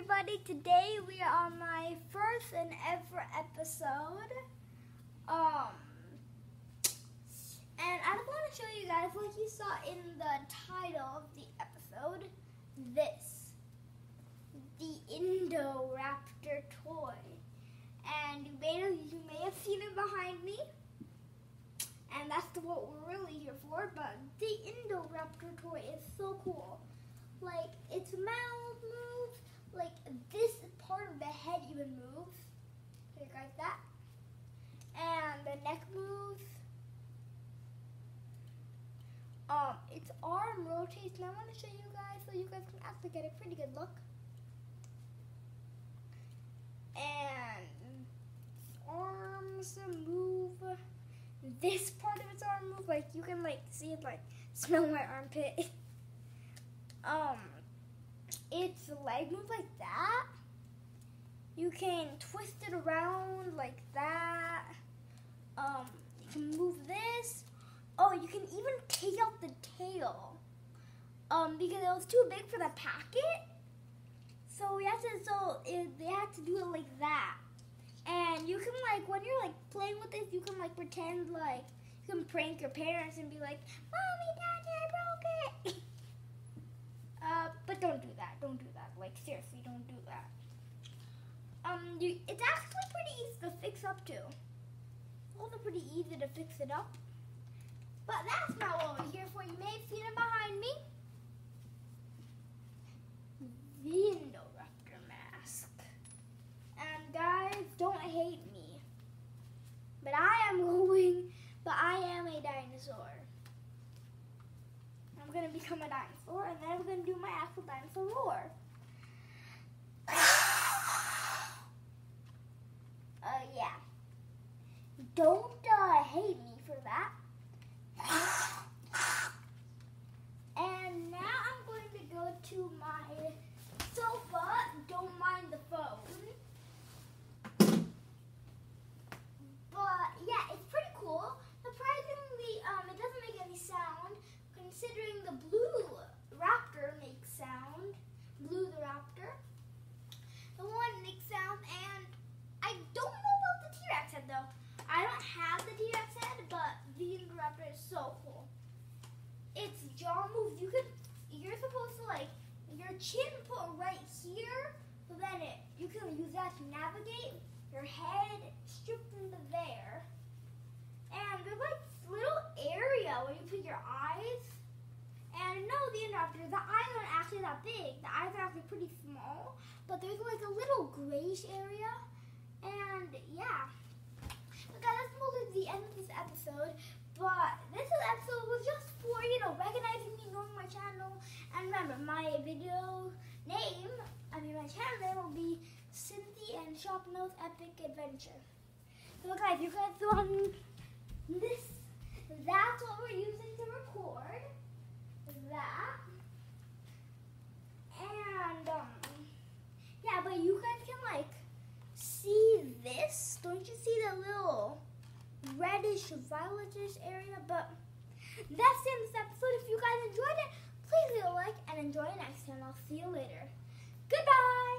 everybody. Today we are on my first and ever episode. Um, and I just want to show you guys, like you saw in the title of the episode, this the Indoraptor toy. And you may you may have seen it behind me, and that's what we're really here for. But the Indoraptor toy is so cool. Like its mouth moves, like this part of the head even moves. Like, like that. And the neck moves. Um, its arm rotates, and I want to show you guys so you guys can actually get a pretty good look. And arms move. This part of its arm move, like you can like see it like smell my armpit. um, its leg moves like that. You can twist it around like that. Um, you can move this. Oh, you can even take out the tail. Um, because it was too big for the packet. So we had to, so it, they had to do it like that. And you can like, when you're like playing with this, you can like pretend like, you can prank your parents and be like, Mommy, Daddy, I broke it. uh, but don't do that. Don't do that. Like seriously, don't do that. Um, you, it's actually pretty easy to fix up too. Also pretty easy to fix it up. But that's not what we're here for. You may have seen it behind me. The Indoraptor mask. And guys, don't hate me. But I am going, but I am a dinosaur. I'm gonna become a dinosaur and then I'm gonna do my actual dinosaur roar. Uh, yeah. Don't uh, hate me for that. And now I'm going to go to my sofa. Don't mind the phone. But yeah, it's pretty cool. Surprisingly, um, it doesn't make any sound considering the blue raptor makes sound. Blue the raptor. The one makes sound and I don't know about the T-Rex head though. I don't have the T-Rex head, but the Indoraptor is so cool. Its jaw moves. You could. You're supposed to like your chin put right here, so then it you can use that to navigate. Your head stripped into there, and there's like little area where you put your eyes. And no, the Indoraptor, the eyes aren't actually that big. The eyes are actually pretty small, but there's like a little grayish area. And yeah. But guys, that's mostly the end of this episode. But this episode was just for, you know, recognizing me, knowing my channel. And remember, my video name, I mean, my channel name will be Cynthia and Sharpnose Epic Adventure. So guys, you guys want this, that's what we're using to record. That. And, um, yeah, but you guys can, like, see this? Don't you see the little reddish violetish area? But that's the end of this episode. If you guys enjoyed it, please leave a like and enjoy next time. I'll see you later. Goodbye.